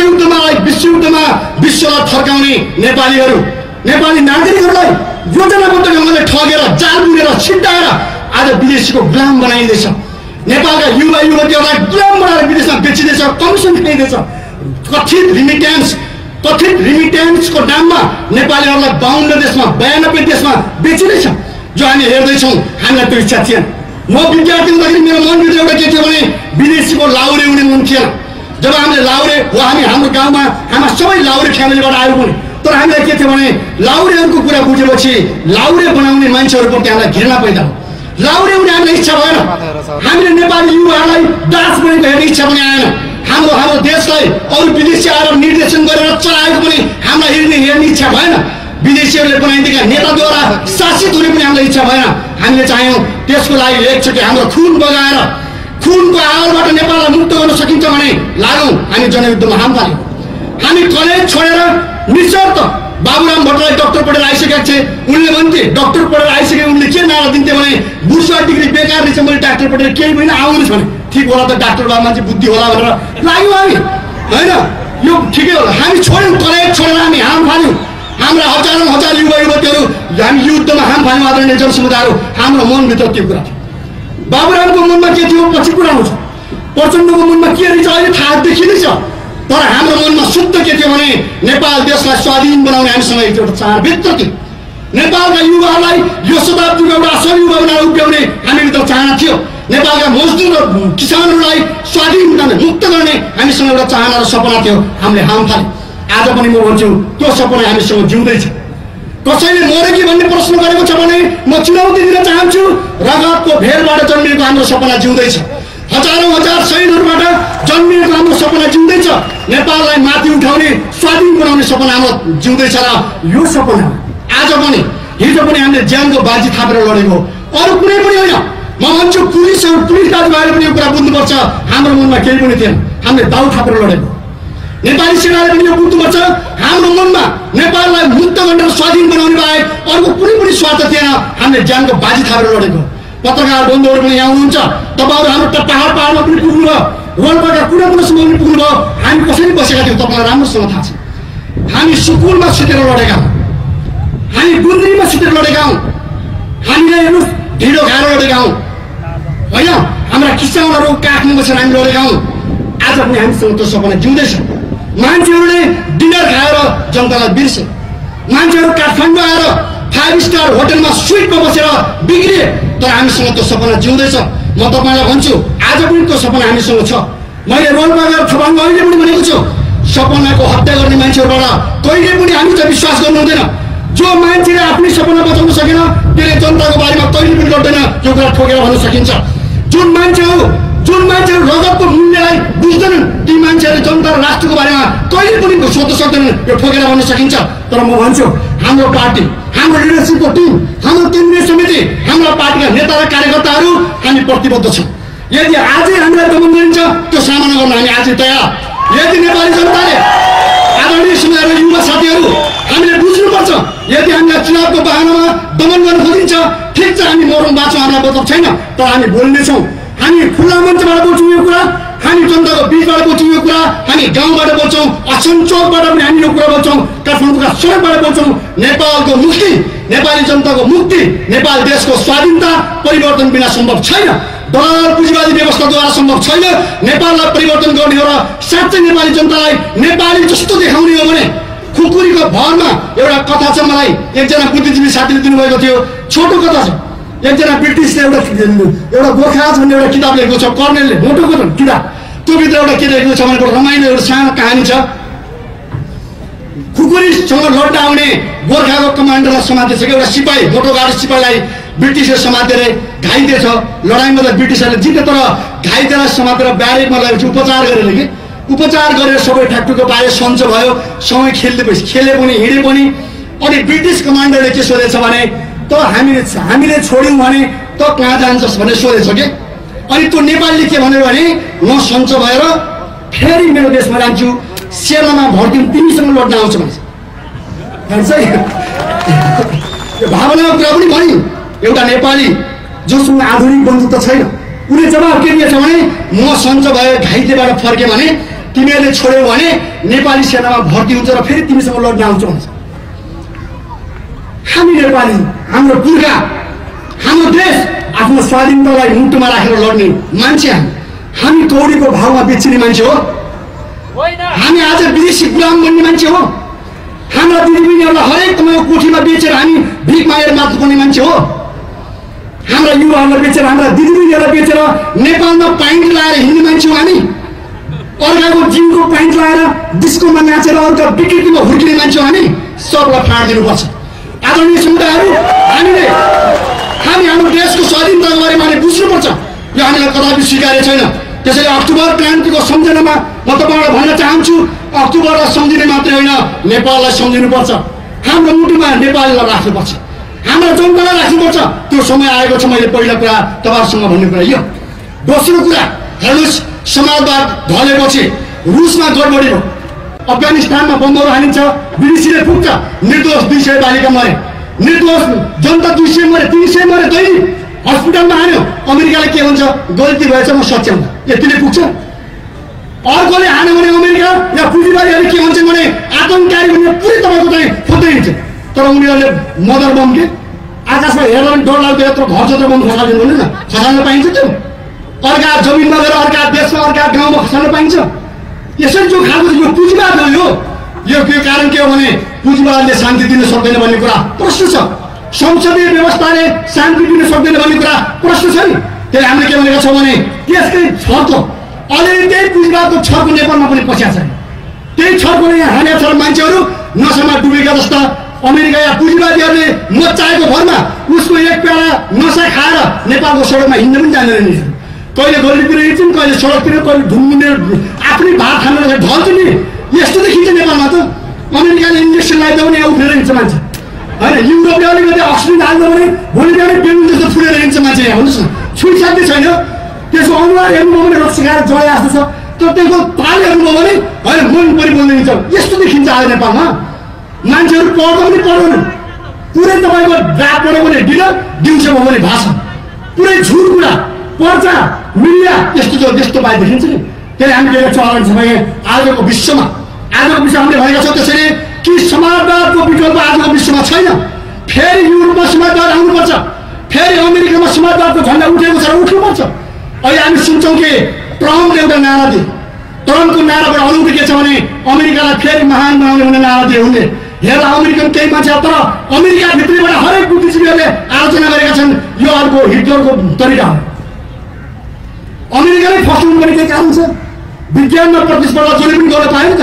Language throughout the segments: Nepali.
विश्वयुद्धमालाई विश्वयुद्धमा विश्वलाई थर्काउने नेपालीहरू नेपाली नागरिकहरूलाई योजनाबद्ध ढङ्गले ठगेर जाल बुनेर छिट्टाएर आज विदेशीको गुलाम बनाइँदैछ। नेपालका युवा युवतीहरूलाई गुलाम बनाएर विदेशमा बेचिँदैछ कमिसन खाइँदैछ कथित रिमिट्यान्स कथित रिमिट्यान्सको नाममा नेपालीहरूलाई बाहन्न देशमा बयानब्बे देशमा बेचिँदैछ। जो हामी हेर्दैछौँ हामीलाई त्यो इच्छा थिएन। म विद्यार्थी हुँदाखेरि मेरो मनभित्र एउटा के थियो भने विदेशीको लाउरे हुने मन थिएन। जब हामीले लाउरे हो हामी हाम्रो गाउँमा हाम्रा सबै लाउरे फ्यामिलीबाट आयो पनि तर हामीलाई के थियो भने लाउरेहरूको कुरा बुझेपछि लाउरे बनाउने मान्छेहरूप्रति हामीलाई घृणा पैदा हो लाउरे हुने हामीलाई इच्छा भएन। हामीले नेपाली युवाहरूलाई दास बनेको हेर्ने इच्छा पनि आएन। हाम्रो हाम्रो देशलाई अरू विदेशी आएर निर्देशन गरेर चलाएको पनि हामीलाई हेर्ने हेर्ने इच्छा भएन। विदेशीहरूले बनाइदिएका नेताद्वारा शासित हुने पनि हामीलाई इच्छा भएन। हामीले चाह्यौँ त्यसको लागि एकचोटि हाम्रो खुन बगाएर खुनको आवरबाट नेपाललाई मुक्त गर्न सकिन्छ भने लागौँ हामी जनयुद्धमा हाम पाल्यौँ हामी कलेज छोडेर निशर्त बाबुराम भट्टराई डक्टर पढेर आइसकेका थिए। उनले भन्थे डक्टर पढेर आइसके उनले के नारा दिन्थे भने बुर्सा डिग्री बेकार रहेछ मैले डाक्टर पढेर केही पनि आउनु छ भने। ठिक होला त डाक्टर बा मान्छे बुद्धि होला भनेर लाग्यौँ हामी। होइन यो ठिकै होला। हामी छोड्यौँ कलेज छोडेर हामी हाम फाल्यौँ। हाम्रा हजारौँ हजार युवा युवतीहरू हामी युद्धमा हाम फाल्यौँ आदरणीय जनसमुदायहरू। हाम्रो मनभित्र त्यो कुरा थियो। बाबुरामको मनमा के थियो? पछि कुरा आउँछ प्रचण्डको मनमा के रहेछ? अहिले थाहा देखिँदैछ। तर हाम्रो मनमा शुद्ध के थियो भने नेपाल देशलाई स्वाधीन बनाउने हामीसँग एउटा चाहभित्र थियो नेपालका युवाहरूलाई यो शताब्दीको एउटा असल युवा बनाएर उभ्याउने हामीभित्र चाहना थियो। नेपालका मजदुर र किसानहरूलाई स्वाधीन गर्ने मुक्त गर्ने हामीसँग एउटा चाहना र सपना थियो। हामीले हाम फाल्यौँ आज पनि म भन्छु त्यो सपना हामीसँग जिउँदैछ। कसैले मरे कि भन्ने प्रश्न गरेको छ भने म चुनौती दिन चाहन्छु रगतको भेलबाट जन्मिएको हाम्रो सपना जिउँदैछ। हजारौँ हजार शहीदहरूबाट जन्मिएको हाम्रो सपना जिउँदैछ। नेपाललाई माथि उठाउने स्वाधीन बनाउने सपना हाम्रो जिउँदैछ र यो सपना आज पनि हिजो पनि हामीले ज्यानको बाजी थापेर लडेको अरू कुनै पनि होइन। म भन्छु पुलिसहरू पुलिस दाजुभाइले पनि यो कुरा बुझ्नुपर्छ। हाम्रो मनमा केही पनि थिएन। हामीले दाउ थापेर लडेको नेपाली सेनाले पनि यो बुझ्नुपर्छ। हाम्रो मनमा नेपाललाई मुक्त बनाउने अर्को कुनै पनि स्वार्थ थिएन हामीले ज्यानको बाजी थापेर लडेको। पत्रकार बन्धुहरू पनि यहाँ हुनुहुन्छ। तपाईँहरू हाम्रो पाहाड पाहाडमा पनि पुग्नुभयो रोडबाट कुनै कुनासम्म पनि पुग्नुभयो हामी कसरी बसेका थियौँ तपाईँलाई राम्रोसँग थाहा छ। हामी सुकुलमा सुतेर लडेका हौँ। हामी गुन्द्रीमा सुतेर लडेका हौँ। हामीलाई हेर्नुहोस् ढिँडो खाएर लडेका हौँ। होइन हाम्रा किसानहरू काठमा बसेर हामी लडेका हौँ। आज पनि हामीसँग त्यो सपना जिउँदैछ। मान्छेहरूले डिनर खाएर जनतालाई बिर्से। मान्छेहरू काठमाडौँ आएर फाइभ स्टार होटलमा स्विटमा बसेर बिग्रिए तर हामीसँग त्यो सपना जिउँदैछ म तपाईँलाई भन्छु आज पनि त्यो सपना हामीसँग छ मैले रोलमा गएर थपाङमा अहिले पनि भनेको छु सपनाको हत्या गर्ने मान्छेहरूबाट कहिले पनि हामी चाहिँ विश्वास गर्नु हुँदैन जो मान्छेले आफ्नै सपना बचाउन सकेन त्यसले जनताको बारेमा कहिले पनि गर्दैन यो कुरा ठोकेर भन्न सकिन्छ जुन मान्छेहरू जुन मान्छेहरू रगतको मूल्यलाई बुझ्दैनन् ती मान्छेहरूले जनता र राष्ट्रको बारेमा कहिले पनि सोध्न सक्दैनन् यो ठोकेर भन्न सकिन्छ तर म भन्छु हाम्रो पार्टी हाम्रो लिडरसिपको टिम हाम्रो केन्द्रीय समिति हाम्रा पार्टीका नेता र कार्यकर्ताहरू हामी प्रतिबद्ध छौँ। यदि आजै हामीलाई दमन गरिन्छ त्यो सामना गर्न हामी आजै तयार। यदि नेपाली जनताले आदरणीय समुदाय युवा साथीहरू हामीले बुझ्नुपर्छ यदि हामीलाई चुनावको बाहनामा दमन गर्न खोजिन्छ ठिक छ हामी मरौँ बाँचौँ हामीलाई मतलब छैन तर हामी बोल्नेछौँ। हामी खुल्ला मञ्चबाट बोल्छौँ यो कुरा। हामी जनताको बिचबाट बोल्छौँ यो कुरा हामी गाउँबाट बोल्छौँ असम चौकबाट पनि हामी यो कुरा बोल्छौँ काठमाडौँका सडकबाट बोल्छौँ। नेपालको मुक्ति नेपाली जनताको मुक्ति नेपाल देशको स्वाधीनता परिवर्तन बिना सम्भव छैन। दलाल पुँजीवादी व्यवस्थाद्वारा सम्भव छैन। नेपाललाई परिवर्तन गर्ने हो र साँच्चै नेपाली जनतालाई नेपाली जस्तो देखाउने हो भने खुकुरीको भरमा एउटा कथा छ मलाई। एकजना बुद्धिजीवी साथीले दिनुभएको थियो। छोटो कथा छ। एकजना ब्रिटिसले एउटा एउटा गोर्खाज भन्ने एउटा किताब लेखेको छ। कर्नेलले मोटोको किताब। त्योभित्र एउटा के लेखेको छ भने रमाइलो एउटा सानो कहानी छ। खुकुरीसँग लड्न आउने गोर्खाको कमान्डरलाई समातेछ कि एउटा सिपाही मोटो गाडो सिपाहीलाई ब्रिटिसले समातेर घाइते छ लडाइँमा त ब्रिटिसहरूले जिते तर घाइतेलाई समातेर ब्यारेकमा लगेपछि उपचार गरेर कि? उपचार गरेर सबै ठ्याक्टुको पाए सन्चो भयो समय खेल्दै खेले पनि हिँडे पनि। अनि ब्रिटिस कमान्डरले के सोधेछ भने त हामीले हामीले छोड्यौँ भने त कहाँ जान्छस् भनेर सोधेछ कि? अनि त्यो नेपालीले के भन्यो भने म सन्चो भएर फेरि मेरो देशमा जान्छु। सेनामा भर्ती तिमीसँग लड्न आउँछ भन्छ। यो भावनाको कुरा पनि भन्यो। एउटा नेपाली जोसँग आधुनिक बन्धुत्व छैन। उसले जवाब के दिएछ भने म सन्चो भए घाइतेबाट फर्केँ भने तिमीहरूले छोड्यौ भने नेपाली सेनामा भर्ती हुन्छ र फेरि तिमीसँग लड्न आउँछ भन्छ। हामी नेपाली हाम्रो पुर्खा हाम्रो देश आफ्नो स्वाधीनतालाई मुटुमा राखेर लड्ने मान्छे हामी। हामी कौडीको भावमा बेचिने मान्छे हो। हामी आज विदेशी गुलाम बन्ने मान्छे हो। हाम्रा दिदीबहिनीहरूलाई हरेक तपाईँको कोठीमा बेचेर हामी भिख मागेर मात्र पर्ने मान्छे हो। हाम्रा युवाहरूलाई बेचेर हाम्रा दिदीबहिनीहरूलाई बेचेर नेपालमा पाइन्ट लाएर हिँड्ने मान्छे हो हामी। अर्काको जिउको पाइन्ट लाएर डिस्कोमा नाचेर अर्का विकृतिमा हुर्किने मान्छे हो हामी। सबलाई फाँड दिनुपर्छ। आदरणीय समुदायहरू हाम्रो देशको स्वाधीनताको बारेमा हामीले बुझ्नुपर्छ यो हामीलाई कदापि स्वीकार्य छैन। त्यसैले अक्टोबर क्रान्तिको सम्झनामा म तपाईँलाई भन्न चाहन्छु अक्टोबरलाई सम्झिने मात्रै होइन नेपाललाई सम्झिनुपर्छ। हाम्रो मुटुमा नेपालीलाई राख्नुपर्छ। हाम्रो जनतालाई राख्नुपर्छ। त्यो समय आएको छ मैले पहिलो कुरा तपाईँहरूसँग भन्ने कुरा यो। दोस्रो कुरा हेर्नुहोस् समाजवाद ढलेपछि रुसमा गडबडी भयो अफगानिस्तानमा बमहरू हानिन्छ विदेशीले पुग्छ निर्दोष दुई सय बालिका मरे। निर्दोष जनता दुई सय मरे तिन सय मरे दैनिक हस्पिटलमा हान्यो। अमेरिकाले के भन्छ? गल्ती भएछ म सच्याउँदा यतिले पुग्छ। अर्कोले हान्यो भने अमेरिका या पुँजीवादीहरूले के भन्छन् भने आतङ्ककारी भने पुरै तपाईँको चाहिँ खोज्दै हिँड्छ तर उनीहरूले मदर बम के आकाशमा हेर्दा पनि डर लाग्दो यत्रो घर जत्रो बम खसालिदिनु भने न खसाल्न पाइन्छ त्यो। अर्का जमिनमा गएर अर्का देशमा अर्का गाउँमा खसाल्न पाइन्छ। यसरी जो खालको यो पुँजीवाद हो यो कारण के हो भने पुँजीवादले शान्ति दिन सक्दैन भन्ने कुरा प्रश्न छ। संसदीय व्यवस्थाले शान्ति दिन सक्दैन भन्ने कुरा प्रश्न छ नि। त्यही हामीले के भनेका छौँ भने त्यसकै छर्को अलिअलि त्यही पुँजीवादको छर्को नेपालमा पनि पस्या छ त्यही छर्कोले यहाँ हानेका छन् मान्छेहरू नसामा डुबेका जस्ता अमेरिका या पुँजीवादीहरूले म चाहेको भरमा उसको एक पेला नसा खाएर नेपालको सडकमा हिँड्न पनि जान्दैन नि। कहिले गल्लीतिर हिँड्छन् कहिले सडकतिर कहिले ढुङ्गिने आफ्नै भात खानु ढल्छ नि। यस्तो देखिन्छ नेपालमा त। अमेरिकाले इन्जेक्सन लगाइदियो भने यहाँ उफ्रेर हिँड्छ मान्छे। होइन युरोपले अलिकति अक्सिजन हाल्दो भने भोलि बिहान बेलुन जस्तो फुलेर हिँड्छ मान्छे यहाँ भन्नुहोस् न छुट साध्य छैन। त्यसको अनुहार हेर्नुभयो भने रक्सी खाएर जय जस्तो छ तर त्यसको ताल हेर्नुभयो भने होइन मन परि बोल्दै हिँड्छ यस्तो देखिन्छ आज नेपालमा। मान्छेहरू पढ्दा पनि पढ्दैन पुरै तपाईँको रात पढ्यो भने डिनर दिउँसो भयो भने भाषण। पुरै झुट कुरा। पर्चा मिडिया यस्तो त्यस्तो बाहेक देखिन्छ नि। त्यसले हामी के चलन छ भने आजको विश्वमा आजको विश्व हामीले भनेका छौँ त्यसरी कि समाजवादको विकल्प आजको विश्वमा छैन। फेरि युरोपमा समाजवाद आउनुपर्छ। फेरि अमेरिकामा समाजवादको झन्डा उठेको छ उठ्नुपर्छ। अहिले हामी सुन्छौँ कि ट्रम्पले एउटा नारा दिए। ट्रम्पको नाराबाट अनुभूति के छ भने अमेरिकालाई फेरि महान बनाउने भने नारा दिए उनले। हेर्दा अमेरिकन केही मान्छे तर अमेरिकाभित्रैबाट हरेक बुद्धिजीवीहरूले आलोचना गरेका छन् यो अर्को हिटलरको तरिका हो। अमेरिकाले फस्टाउनु पनि केही कारण छ? विज्ञानमा प्रतिस्पर्धा जसले पनि गर्न पाएन त।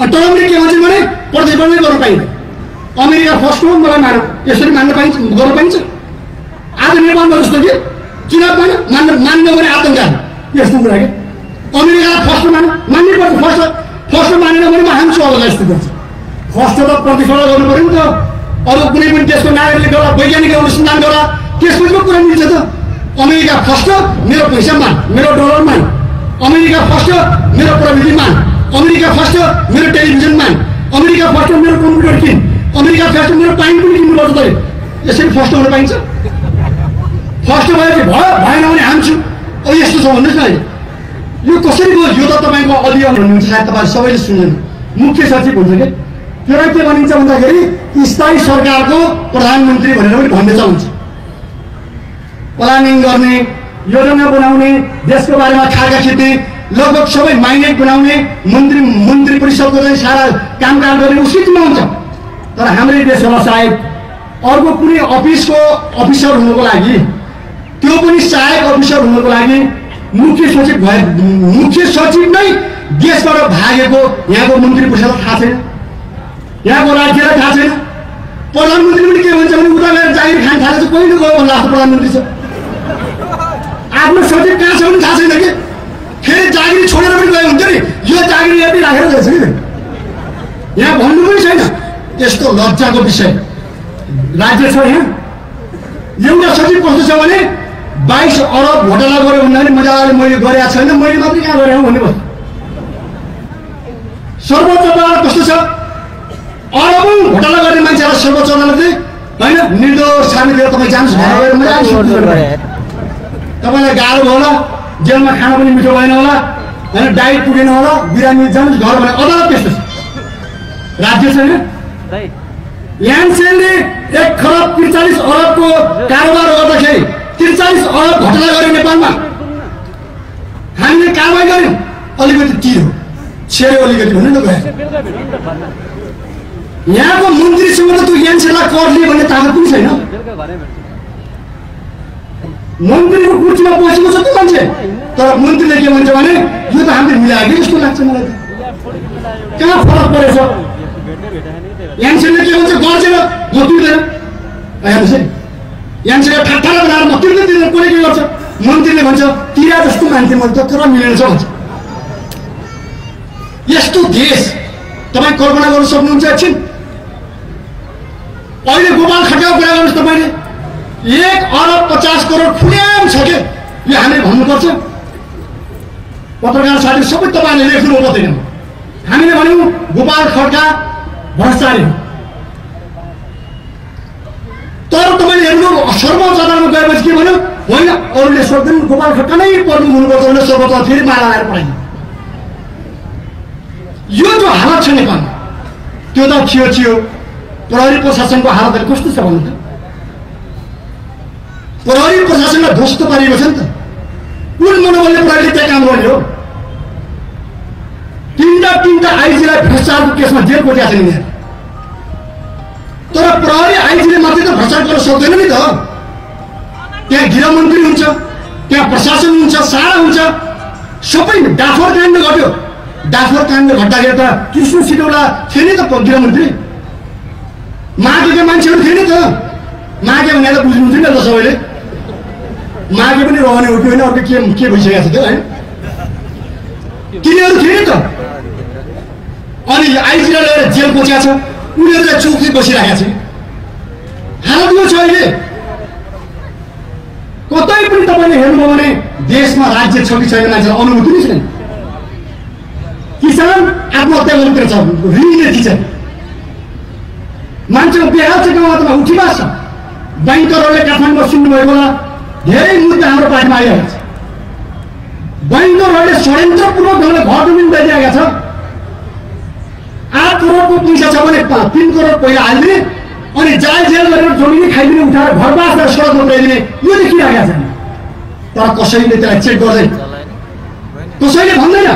अनि ट्रम्पले के भन्छ भने प्रतिस्पर्धै गर्न पाइँदैन अमेरिका फर्स्ट हो मलाई मान यसरी मान्न पाइन्छ गर्न पाइन्छ। आज नेपालमा जस्तो कि चुनाव मान्न मान्न मान्यो भने आतङ्क यस्तो कुरा के? अमेरिकालाई फर्स्ट मान मान्नै पर्छ फर्स्ट फर्स्ट मानेन भने म हान्छु अब यस्तो गर्छ फर्स्ट त प्रतिस्पर्धा गर्नु पऱ्यो नि त। अरू कुनै पनि देशको नागरिकले गर्दा वैज्ञानिक अनुसन्धान गर्दा त्यसपछि पो कुरा मिल्छ त। अमेरिका फर्स्ट मेरो पैसा मान मेरो डलर मान। अमेरिका फर्स्ट मेरो प्रविधि मान। अमेरिका फर्स्ट मेरो टेलिभिजन मान अमेरिका फर्स्ट मेरो कम्प्युटर किन। अमेरिका फर्स्ट मेरो पाइन पनि किन्नुपर्छ त यसरी फर्स्ट हुन पाइन्छ। फर्स्ट भयो कि भयो भएन भने हान्छु अब यस्तो छ भन्नुहोस् न अहिले। यो कसरी भयो? यो त तपाईँको अधिकार भन्नुहुन्छ सायद तपाईँहरू सबैले सुन्दैन मुख्य सचिव हुन्छ कि? त्यसलाई के भनिन्छ भन्दाखेरि स्थायी सरकारको प्रधानमन्त्री भनेर पनि भन्ने हुन्छ। प्लानिङ गर्ने योजना बनाउने देशको बारेमा खाका खिच्ने लगभग सबै माइनेट बनाउने मन्त्री मन्त्री परिषदको चाहिँ सारा कामकाज गर्ने उसितमा हुन्छ। तर हाम्रै देशमा सायद अर्को कुनै अफिसको अफिसर हुनुको लागि त्यो पनि सहायक अफिसर हुनुको लागि मुख्य सचिव भए मुख्य सचिव नै देशबाट भागेको यहाँको मन्त्री परिषदलाई थाहा छैन। यहाँको राज्यलाई थाहा छैन। प्रधानमन्त्री पनि के भन्छ भने उता गएर जागिर खान थालेको कहिले गयो जस्तो प्रधानमन्त्री छ। आफ्नो सचिव कहाँ छ भने थाहा छैन कि? फेरि जागिरी छोडेर पनि गयो हुन्छ नि यो जागिरी यति राखेर जान्छ कि यहाँ भन्नु पनि छैन यस्तो लज्जाको विषय राज्य छ यहाँ एउटा सचिव कस्तो छ भने बाइस अरब घोटाला गऱ्यो भन्दाखेरि मजाले मैले गरेका छैन मैले मात्रै कहाँ गरेँ भन्ने भयो सर्वोच्च अदालत कस्तो छ अरबौँ घोटाला गर्ने मान्छेलाई सर्वोच्च अदालतले होइन निर्दोष छानेर तपाईँ जानुहोस्। तपाईँलाई गाह्रो भयो होला जेलमा खाना पनि मिठो भएन होला होइन डाइट पुगेन होला बिरामी जानुहोस् घर भने अदालत त्यस्तो छ। राज्य छैन दाइ ल्यान्डसेनले एक खरब त्रिचालिस अरबको कारोबार गर्दाखेरि त्रिचालिस अरब घटना गर्यो नेपालमा। हामीले कारवाही गर्यौँ अलिकति तिरो। छेड्यो अलिकति भन्नु न गयो बेलुका भेटौँ नि त घरमा यहाँको मन्त्रीसँग त तँ ल्यान्डसेनलाई कर लिए भन्ने ताकत पनि छैन। मन्त्रीको कुर्सीमा बसेको छ त मान्छे। तर मन्त्रीले के भन्छ भने यो त हामीले मिलायो कि जस्तो लाग्छ मलाई कहाँ फरक परेछ? यान्सेनले के भन्छ गर्दैन म तिर्दैन। हेर्नुहोस् है यान्सेनले ठाट्टारा बनाएर म तिर्दै तिर्दैन कसले के गर्छ? मन्त्रीले भन्छ तिरा जस्तो मान्छे मैले तर मिलेन छ भन्छ। यस्तो देश तपाईँ कल्पना गर्न सक्नुहुन्छ एकछिन। अहिले गोपाल खड्काको कुरा गर्नुहोस् तपाईँले एक अरब पचास करोड खुल्याम छ के? यो हामीले भन्नुपर्छ। पत्रकार साथी सबै तपाईँले लेख्नु पर्दैन। हामीले भन्यौँ गोपाल खड्का भ्रष्टाचारी। तर तपाईँले हेर्नु सर्वोच्च अदालतमा गएपछि के भन्यो? होइन अरूले सोध्दैन गोपाल खड्का नै पर्नु हुनुपर्छ भने सर्वोच्च फेरि माला लगाएर पठाइयो। यो जो हालत छ नेपालमा त्यो त छियो छियो प्रहरी प्रशासनको हालतहरू कस्तो छ भन्नु त? प्रहरी प्रशासनलाई ध्वस्त पारिएको छ नि त। कुन मनोबलले प्रहरीले त्यहाँ काम गर्ने हो? तिनवटा तिनवटा आइजीलाई भ्रष्टाचारको केसमा जेल कोट्या नि यहाँ? तर प्रहरी आइजीले मात्रै त भ्रष्टाचार गर्न सक्दैन नि त। त्यहाँ गृहमन्त्री हुन्छ त्यहाँ प्रशासन हुन्छ सारा हुन्छ। सबै डाफर काण्ड घट्यो। डाफर काण्ड घट्दाखेरि त कृष्ण सिटौला थिए नि त गृहमन्त्री। मागेका मान्छेहरू थिए नि त। मागे भने त बुझ्नुहुन्थ्यो नि त सबैले मागे पनि रहने हो कि होइन अर्को के के भइसकेको छ त्यो है तिनीहरू थिए त अनि आइजीलाई लिएर जेल पच्या छ उनीहरू चाहिँ चौकी बसिरहेका छ हालत छ अहिले कतै पनि तपाईँले हेर्नुभयो भने देशमा राज्य छ कि छैन मान्छेलाई अनुभूति नै छैन किसान आत्महत्या गरेर छ ऋणले दिन्छ मान्छेको बेहाल चाहिँ गाउँ मात्रमा उठिबास छ बैङ्करहरूले काठमाडौँमा सुन्नुभएको होला धेरै मुद्दा हाम्रो पार्टीमा आइरहेको छ। बैङ्करहरूले षड्यन्त्रपूर्वक ढङ्गले घर जमिन बेचिरहेका छ। आठ करोडको पैसा छ भने तिन करोड पहिला हालिदिने अनि जाल जेल गरेर जमिनै खाइदिने उठाएर घर बाँच्दा सडकमा पुऱ्याइदिने यो देखिरहेका छन्। तर कसैले त्यसलाई चेक गर्दैन। कसैले भन्दैन?